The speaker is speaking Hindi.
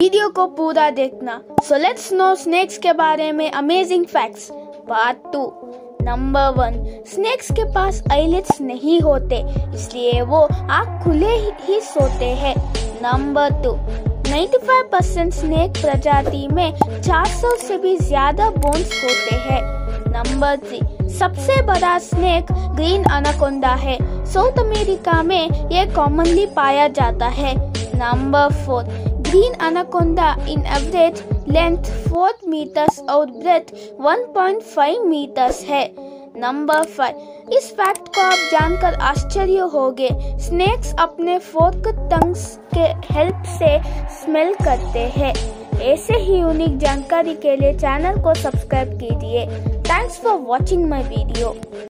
वीडियो को पूरा देखना। सो लेट्स नो स्नेक्स के बारे में amazing facts part two number one snakes के पास आईलिट्स नहीं होते, इसलिए वो आँख खुले ही सोते हैं। नंबर टू 95 परसेंट स्नेक प्रजाति में 400 से भी ज़्यादा बोन्स होते हैं। नंबर थ्री सबसे बड़ा स्नेक ग्रीन अनाकोंडा है। साउथ अमेरिका में यह कॉमनली पाया जाता है। Number four Green anaconda in average length 4 meters और breadth 1.5 meters है नंबर फाइव इस फैक्ट को आप जानकर आश्चर्य होगे। स्नेक्स अपने फोर्क टंग्स के हेल्प से स्मेल करते हैं। ऐसे ही यूनिक जानकारी के लिए चैनल को सब्सक्राइब कीजिए। Thanks for watching my video